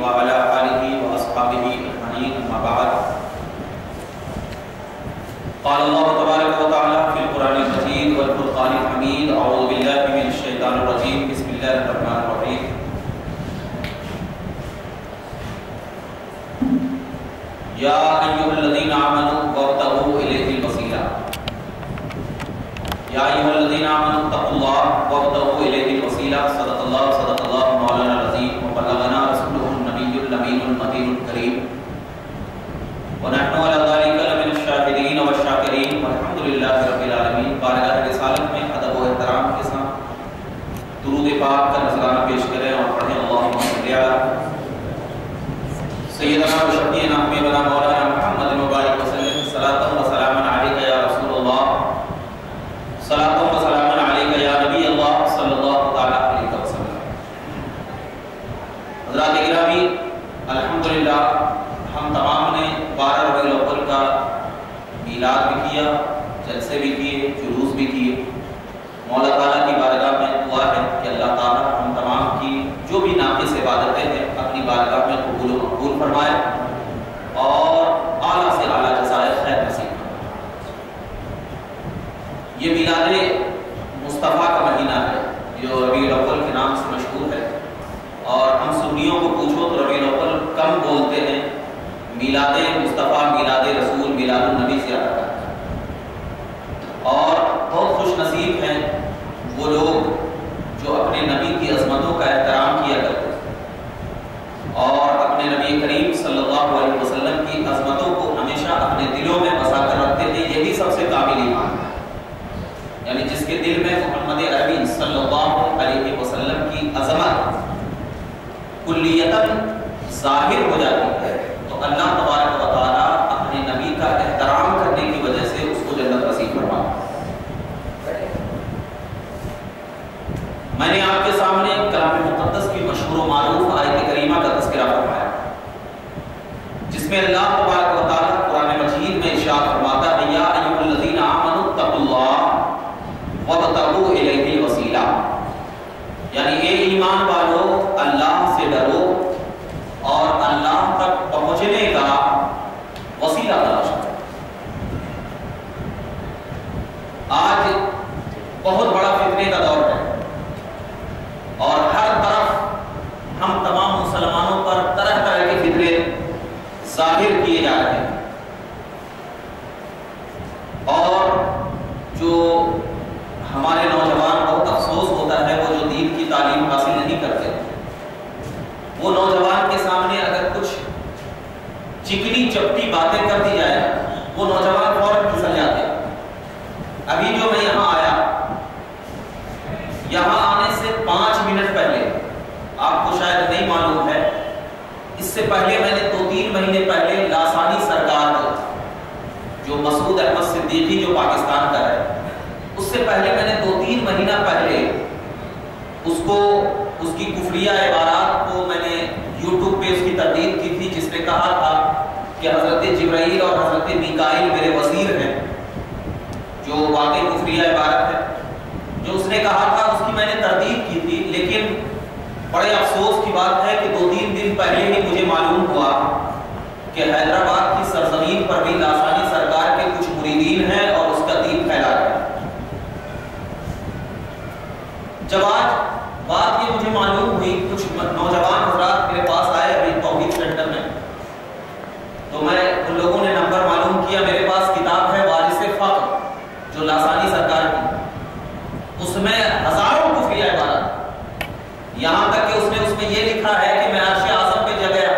وعلى آله وأصحابه أجمعين أما بعد. قال الله تبارك وتعالى في القرآن المجيد والفرقان الحميد أعوذ بالله من الشيطان الرجيم. بسم الله الرحمن الرحيم. يا أيها الذين آمنوا وابتغوا إليه الوسيلة يا أيها الذين آمنوا اتقوا الله وابتغوا إليه الوسيلة صدق الأمين المتين ونحن على ذلك لمن الشاهدين والشاكرين. والحمد لله رب العالمين. بارگاہ رسالت میں ادب و احترام کے ساتھ درود پاک کا نذرانہ پیش کریں اور پڑھیں. اللہم صلی علی سیدنا و شفیعنا حبیبنا مولانا محمد مبارک وسلم صلاۃ و سلام علیک یا رسول اللہ. صلاۃ و سلام علیک یا نبی اللہ صلی اللہ تعالی علیہ وسلم حضرات گرامی الحمدللہ ہم تمام نے بارہ ربیع الاول کا میلاد بھی کیا جلسے بھی کیے، جلوس بھی کیے۔ مولا تعالیٰ کی بارگاہ میں دعا ہے کہ اللہ تعالیٰ ہم تمام کی جو بھی ناقص عبادتیں ہیں، اپنی بارگاہ میں قبول و مقبول فرمائے اور اعلیٰ سے اعلیٰ جزائے خیر نصیب یہ میلاد مصطفیٰ کا مہینہ ہے، جو ربیع الاول کے نام سے مشہور ہے۔ اور ہم سنیوں کو پوچھو تو ربیع الاول کم بولتے ہیں۔ میلاد مصطفیٰ میلاد رسول میلاد النبی زیادہ کرتے ہیں اور بہت خوش نصیب ہیں وہ لوگ جو اپنے نبی کی عظمتوں کا احترام کیا کرتے ہیں اور اپنے نبی کریم صلی اللہ علیہ وسلم کی عظمتوں کو ہمیشہ اپنے دلوں میں بسا کر رکھتے تھے، یہی سب سے قابل ایمان ہے۔ یعنی جس کے دل میں محمد عربی صلی اللہ علیہ وسلم کی عظمت کلیتاً ظاہر ہو جاتی ہے تو اللہ تبارک و تعالیٰ اپنے نبی کا احترام کرنے کی وجہ سے اس کو جنت نصیب فرما میں نے آپ کے سامنے کلام مقدس کی مشہور و معروف آیت کریمہ کا تذکرہ فرمایا۔ جس میں اللہ تبارک و تعالیٰ قرآن مجید میں ارشاد فرماتا ہے یا ایھا الذین آمنوا اتقوا اللہ وابتغوا الیہ الوسیلہ یعنی اے ایمان والو اللہ سے ڈرو اور اللہ تک پہنچنے کا وسیلہ تلاش کرو آج بہت بڑا فتنے کا دور ہے اور ہر طرف ہم تمام مسلمانوں پر طرح طرح کے فتنے ظاہر کیے جا رہے ہیں اور جو ہمارے نوجوان بہت افسوس ہوتا ہے وہ جو دین کی تعلیم حاصل نہیں کرتے وہ نوجوان کے سامنے اگر کچھ چکنی باتیں کر دی جائے، وہ نوجوان فوراً پھسل جاتے۔ ابھی جو میں یہاں آیا، یہاں آنے سے پانچ منٹ پہلے، آپ کو شاید نہیں معلوم ہے، اس سے پہلے میں نے دو تین مہینے پہلے لاسانی سرکار جو مسعود احمد صدیقی جو پاکستان کا ہے، اس سے پہلے میں نے دو تین مہینہ پہلے اس کو، اس کی کفریہ عبارات کو میں نے یوٹیوب پہ اس کی تردید کی تھی جس نے کہا تھا کہ حضرت جبرائیل اور حضرت میکائل میرے وزیر ہیں جو واقعی کفریہ عبارت ہے جو اس نے کہا تھا، اس کی میں نے تردید کی تھی، لیکن بڑے افسوس کی بات ہے کہ دو تین دن پہلے ہی مجھے معلوم ہوا کہ حیدرآباد کی سرزمین پر بھی لاسانی سرکار کے کچھ مریدین ہیں اور اس کا دین پھیلا رہا ہے۔ جب آج بات یہ مجھے معلوم ہوئی، کچھ نوجوان حضرات میرے پاس آئے ابھی توحید سینٹر میں تو میں ان لوگوں نے نمبر معلوم کیا میرے پاس کتاب ہے وارث فقر جو لاسانی سرکار کی اس میں ہزاروں کفریہ عبارت یہاں تک کہ اس نے اس میں یہ لکھا ہے کہ میں عرش اعظم پہ جا گیا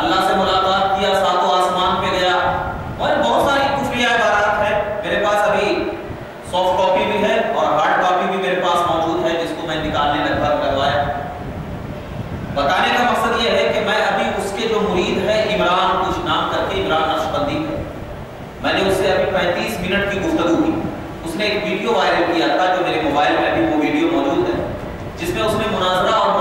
اللہ سے ملاقات کیا ساتوں آسمان پہ گیا اور بہت ساری کفریہ عبارات ہے میرے پاس ابھی سافٹ کاپی بھی ہے اور ہارڈ کاپی بھی میرے پاس موجود ہے جس کو میں نکالنے لگ بھگ لگوایا بتانے کا مقصد یہ ہے کہ میں ابھی اس کے جو مرید ہے عمران کچھ نام کر کے عمران نقشبندی ہے میں نے اس سے ابھی پینتیس منٹ کی گفتگو کی۔ اس نے ایک ویڈیو وائرل کیا تھا جو میرے موبائل میں ابھی وہ ویڈیو موجود ہے، جس میں اس نے مناظرہ اور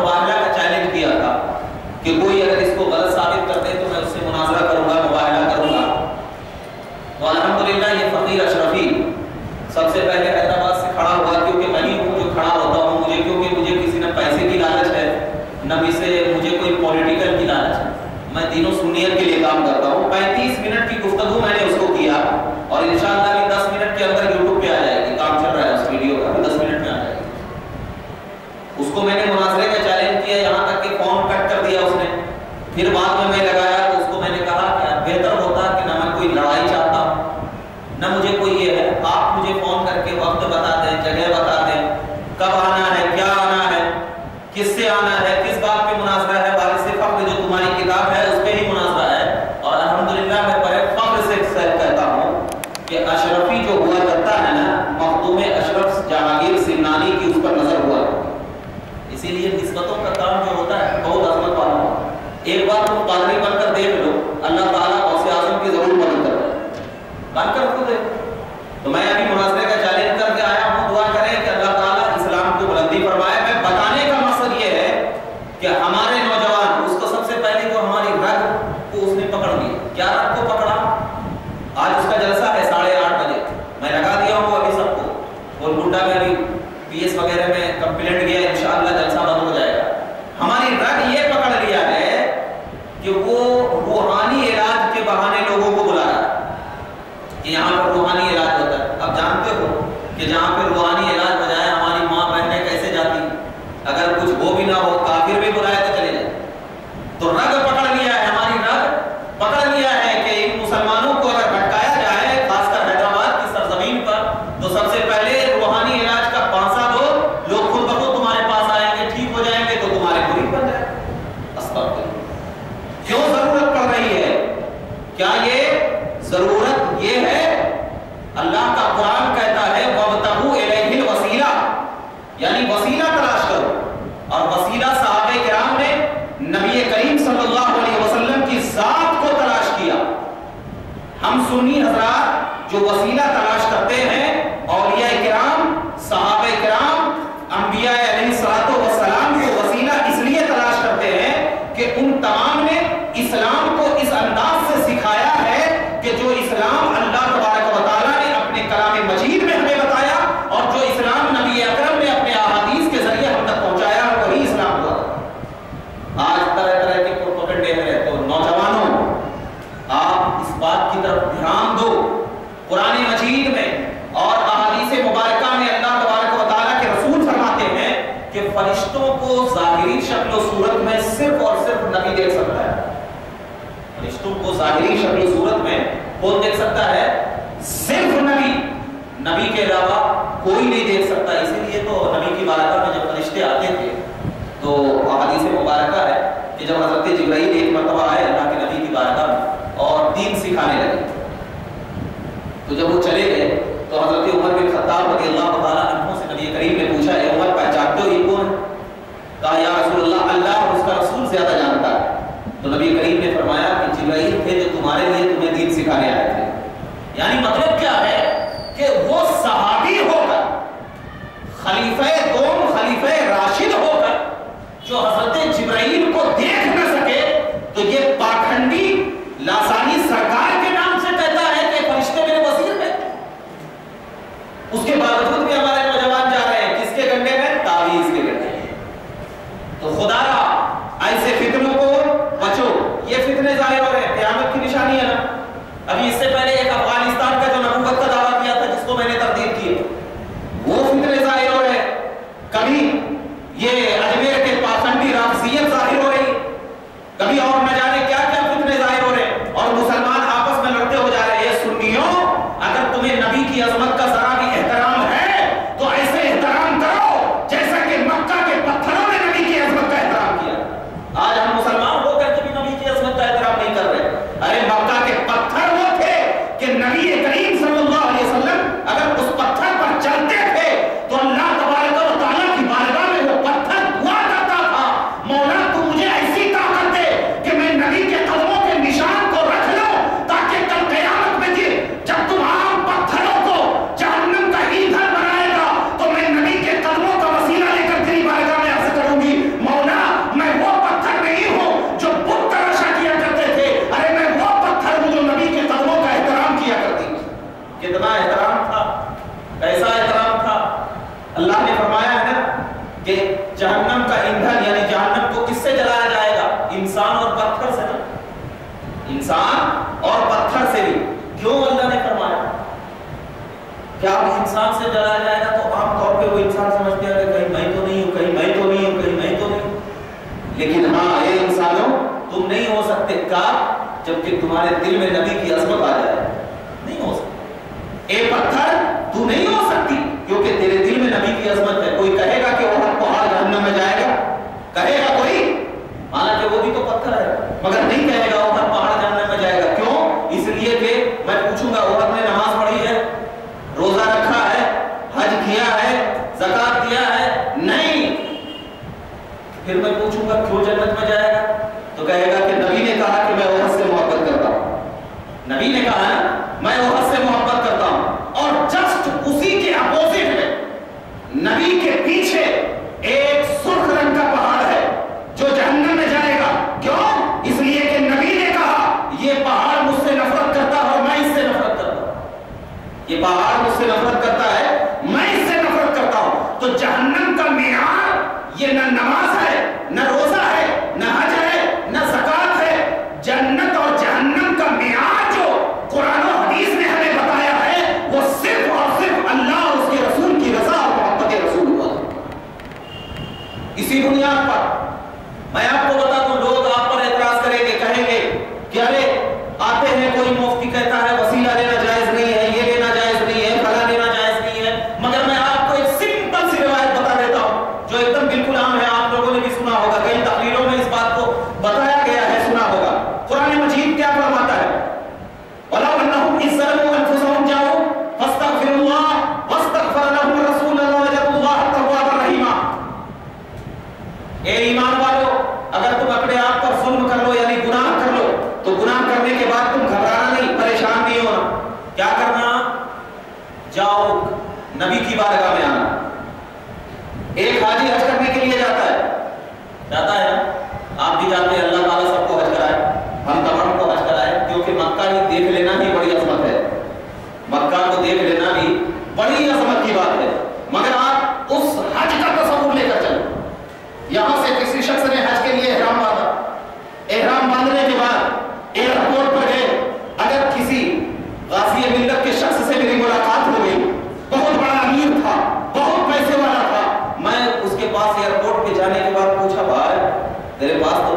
مطالبے بن کر دیکھ لو۔ اللہ تعالیٰ یعنی وسیلہ تلاش کرو۔ اور وسیلہ صحابہ کرام نے نبی کریم صلی اللہ علیہ وسلم کی ذات کو تلاش کیا۔ ہم سنی حضرات جو وسیلہ تلاش بھی دیکھ سکتا ہے۔ رشتوں کو ظاہری شکل صورت میں کون دیکھ سکتا ہے؟ صرف نبی۔ نبی کے علاوہ کوئی نہیں دیکھ سکتا۔ اسی لیے تو نبی کی مبارکہ میں جب فرشتے آتے تھے، تو احادیث مبارکہ ہے کہ جب حضرت جبرائیل ایک مرتبہ آئے اللہ کے نبی کی بارگاہ میں اور دین سکھانے لگے۔ تو جب وہ چلے آتے ہیں کوئی مفتی کہتا ہے وسیلہ لینا جائز نہیں ہے یہ لینا جائز نہیں ہے فلاں لینا جائز نہیں ہے مگر میں آپ کو ایک سمپل سی روایت بتا دیتا ہوں جو ایک دم بالکل عام ہے آپ لوگوں نے بھی سنا ہوگا کئی تحریروں میں اس بات کو بتایا گیا ہے سنا ہوگا قرآن مجید کیا فرماتا ہے وَلَوْ أَنَّهُمْ إِذْ ظَلَمُوا أَنفُسَهُمْ جَاءُوا فَاسْتَغْفِرُوا اللَّهَ وَاسْتَغْفَرَ لَهُمْ الرَّسُولُ لَوَجَدُوا اللَّهَ تَوَّابًا رَحِيمًا اے ایمان والو اگر تم اپنے آپ پر ظلم کر لو یعنی گناہ کر لو تو گناہ کرنے کے بعد تم گھبرانا نہیں پریشان نہیں ہونا کیا کرنا جاؤ نبی کی بارگاہ میں آنا ایک حاجی حج کرنے کے لیے جاتا ہے جاتا ہے نا آپ بھی جاتے ہیں اللہ تعالیٰ سب کو حج کرائے ہم تمام کو حج کرائے کیونکہ مکہ ہی دیکھ لینا ہی بڑی عظمت ہے مکہ کو دیکھ لینا بھی بڑی عظمت کی بات ہے مگر آپ اس حج کا تصور لے کر چلو یہاں سے کسی شخص نے حج کے لیے احرام باندھا احرام باندھنے کے بعد ایئرپورٹ پر گئے اگر کسی غازی ملت کے شخص سے میری ملاقات ہو گئی بہت بڑا امیر تھا بہت پیسے والا تھا میں اس کے پاس ایئرپورٹ پہ جانے کے بعد پوچھا بھائی تیرے پاس تو تو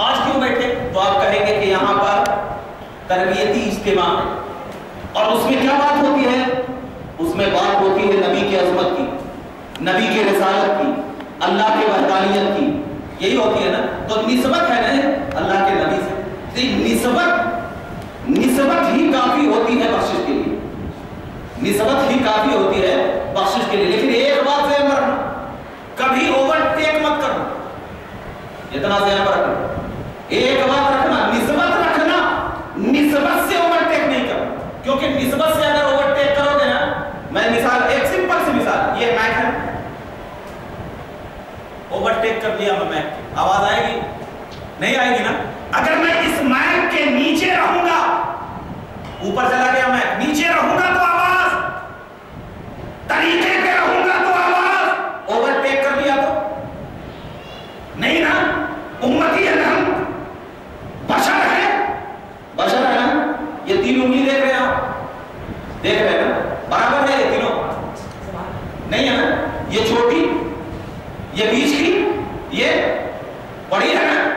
آج کیوں بیٹھے؟ تو آپ کہیں گے کہ یہاں پر تربیتی اجتماع ہے۔ اور اس میں کیا بات ہوتی ہے؟ اس میں بات ہوتی ہے نبی کی عظمت کی، نبی کی رسالت کی، اللہ کے وحدانیت کی۔ یہی ہوتی ہے نا؟ تو نسبت ہے نا اللہ کے نبی سے۔ نسبت نسبت ہی کافی ہوتی ہے بخشش کے لیے۔ نسبت ہی کافی ہوتی ہے بخشش کے لیے۔ لیکن ایک بات سے مرنا کبھی اوور ٹیک مت کرو اتنا سے آواز آئے گی؟ نہیں آئے گی نا؟ اگر میں اس مائل کے نیچے رہوں گا، اوپر چلا گیا میں، نیچے رہوں گا تو آواز طریقے پہ رہوں گا تو آواز اوور ٹیک کر لیا تو۔ نہیں نا؟ امتی ہے نا؟ بشر ہے۔ بشر ہے نا؟ یہ تین انگلی دیکھ رہے ہیں دیکھ رہے ہیں نا؟ برابر ہے یہ تینوں۔ نہیں ہے نا؟ یہ چھوٹی، یہ بیچ کی، یہ 我厉害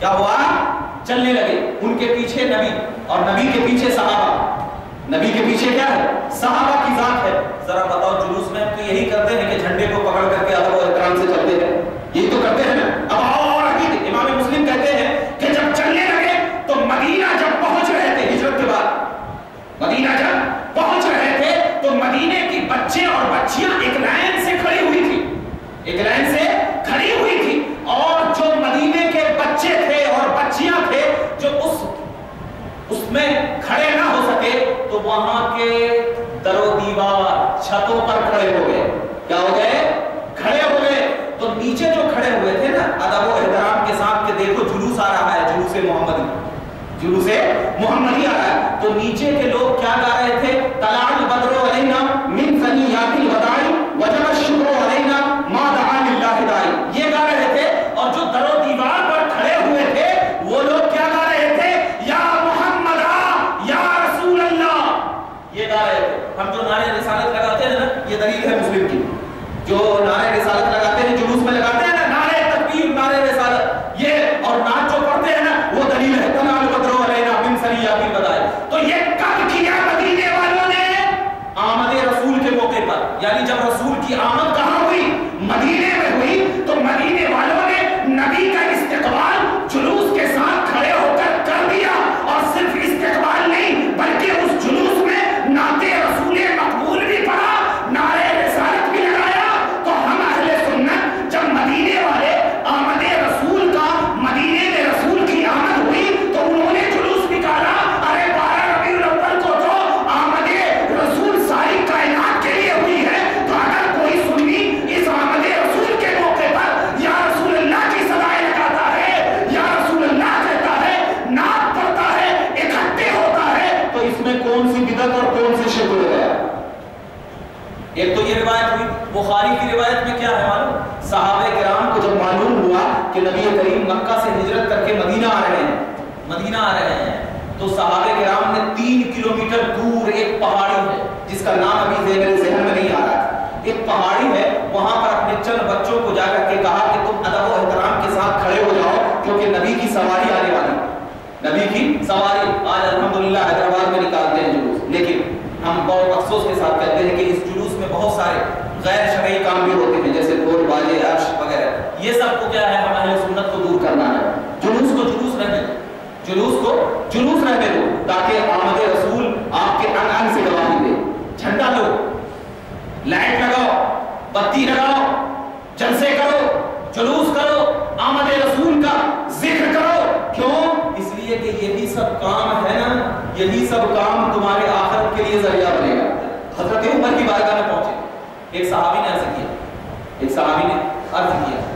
کیا ہوا؟ چلنے لگے۔ ان کے پیچھے نبی اور نبی کے پیچھے صحابہ۔ نبی کے پیچھے کیا ہے؟ صحابہ کی ذات ہے۔ ذرا بتاؤ جلوس میں تو یہی کرتے ہیں کہ جھنڈے کو پکڑ کر کے ادب و احترام سے چلتے ہیں۔ یہی تو کرتے ہیں نا۔ اب اور امام مسلم کہتے ہیں کہ جب چلنے لگے تو مدینہ جب پہنچ رہے تھے، ہجرت کے بعد۔ مدینہ جب پہنچ رہے تھے تو مدینے کی بچے اور بچیاں ایک لائن سے کھڑی ہوئی تھی ایک لائن سے کھڑے ہو گئے۔ کیا ہو گئے؟ کھڑے ہو گئے۔ تو نیچے جو کھڑے ہوئے تھے نا، ادب و احترام کے ساتھ کہ دیکھو جلوس آ رہا ہے، جلوس محمدی جلوس محمدی آ رہا ہے۔ تو نیچے کے لوگ کیا گا رہے تھے؟ جو نعرہ رسالت لگاتے آ رہے ہیں۔ تو صحابہ کرام نے تین کلومیٹر دور ایک پہاڑی ہے، جس کا نام ابھی میرے ذہن میں نہیں آ رہا تھا ایک پہاڑی ہے، وہاں پر اپنے چند بچوں کو جا کر کے کہا کہ تم ادب و احترام کے ساتھ کھڑے ہو جاؤ کیونکہ نبی کی سواری آنے والی۔ نبی کی سواری آج الحمدللہ حیدرآباد میں نکالتے ہیں جلوس۔ لیکن ہم بہت افسوس کے ساتھ کہتے ہیں کہ اس جلوس میں بہت سارے غیر شرعی کام بھی ہوتے ہیں، جیسے ڈھول باجے عرش وغیرہ۔ یہ سب کو کیا ہے ہمارے سنت کو دور کرنا ہے۔ جلوس کو جلوس نہیں جلوس کو جلوس رہنے دو تاکہ آمد رسول آپ کے انگ انگ سے گواہی دے۔ جھنڈا دو۔ لائٹ لگاؤ، بتی لگاؤ، جلسے کرو، جلوس کرو، آمد رسول کا ذکر کرو۔ کیوں؟ اس لیے کہ یہ بھی سب کام ہے نا، یہ بھی سب کام تمہارے آخرت کے لیے ذریعہ بنے گا۔ حضرت عمر کی بارگاہ میں پہنچے۔ ایک صحابی نے عرض کیا۔ ایک صحابی نے عرض کیا۔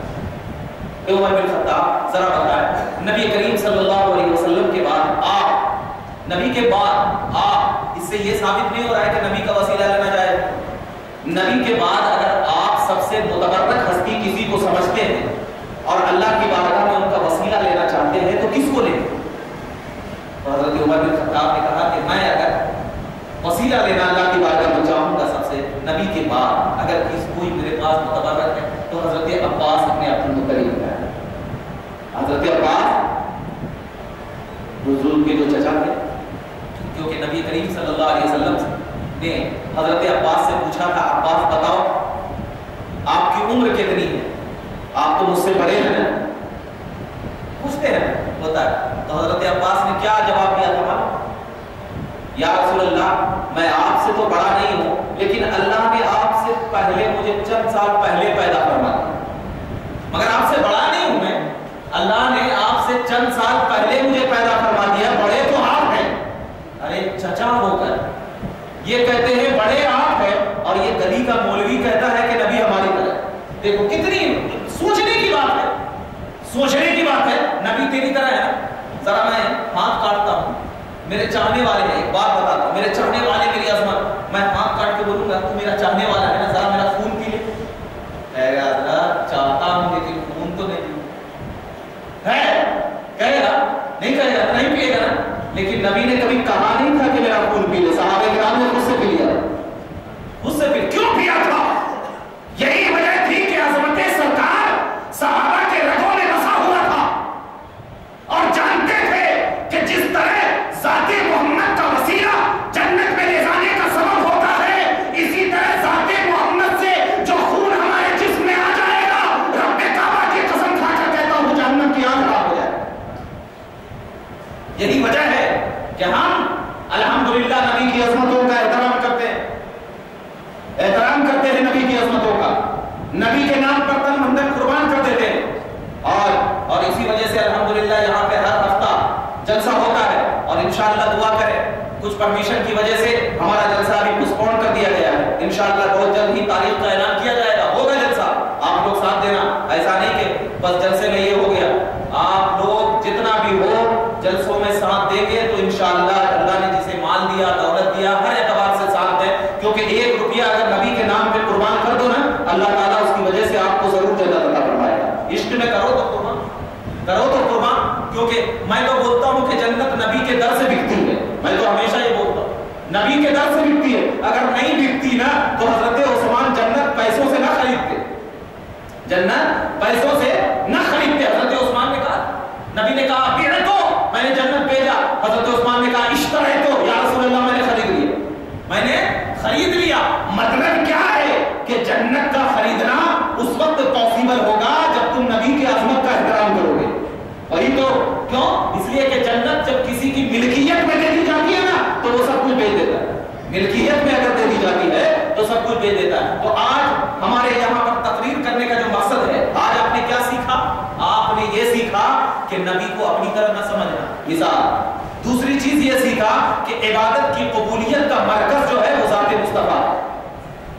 عمر بن خطاب، ذرا بتائیں۔ نبی کریم صلی اللہ علیہ وسلم کے بعد آپ، نبی کے بعد آپ، اس سے یہ ثابت نہیں ہو رہا ہے کہ نبی کا وسیلہ لینا جائے نبی کے بعد اگر آپ سب سے متبرک ہستی کسی کو سمجھتے ہیں کروں تو میرا چاہنے والا کو اپنی طرح نہ سمجھنا۔ مثال دوسری چیز یہ سیکھا کہ عبادت کی قبولیت کا مرکز جو ہے وہ ذات مصطفیٰ۔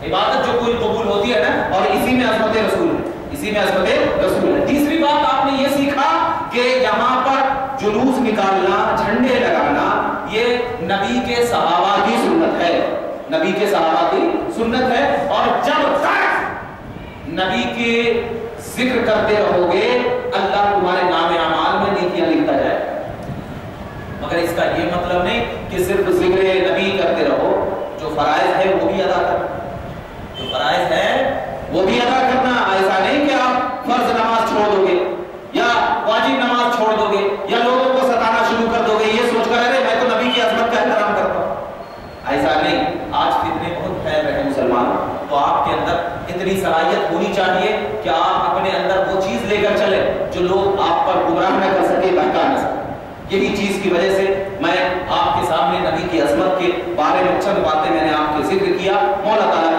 عبادت جو کوئی قبول ہوتی ہے نا، اور اسی میں عظمت رسول۔ ہے اسی میں عظمت رسول۔ ہے تیسری بات آپ نے یہ سیکھا کہ یہاں پر جلوس نکالنا، جھنڈے لگانا، یہ نبی کے صحابہ کی سنت ہے۔ نبی کے صحابہ کی سنت ہے۔ اور جب تک نبی کے ذکر کرتے رہو گے اس کا یہ مطلب نہیں کہ صرف ذکر نبی کرتے رہو، جو فرائض ہے وہ بھی ادا کرنا۔ جو فرائض ہے وہ بھی ادا کرنا۔ ایسا نہیں کہ آپ فرض نماز چھوڑ دو گے، یا واجب نماز چھوڑ دو گے، یا لوگوں کو ستانا شروع کر دو گے، یہ سوچ کر، ارے میں تو نبی کی عظمت کا احترام کرتا ہوں۔ ایسا نہیں۔ آج فتنے بہت پھیل رہے ہیں مسلمان، تو آپ کے اندر اتنی صلاحیت ہونی چاہیے کہ آپ اپنے اندر وہ چیز لے کر چلیں جو لوگ آپ پر گمراہ نہ کر سکے بہکا نہ سکے یہی چیز وجہ سے میں آپ کے سامنے نبی کی عظمت کے بارے میں چند باتیں میں نے آپ کے ذکر کیا۔ مولا تعالیٰ